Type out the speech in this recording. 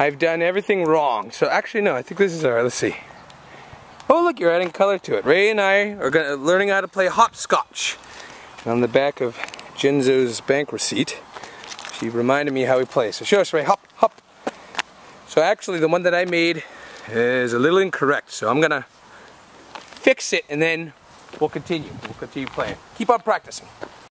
I've done everything wrong. So actually, no, I think this is alright. let's see. Oh, look, you're adding color to it. Rae and I are gonna, learning how to play hopscotch. On the back of Jinzo's bank receipt, she reminded me how we play. So show us, Rae, hop, hop. So actually, the one that I made is a little incorrect. So I'm gonna fix it and then we'll continue. We'll continue playing. Keep on practicing.